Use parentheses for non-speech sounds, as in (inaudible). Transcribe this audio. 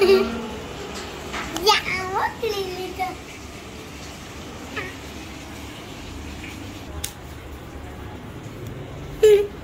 (laughs) dạ mất lì cơ (laughs)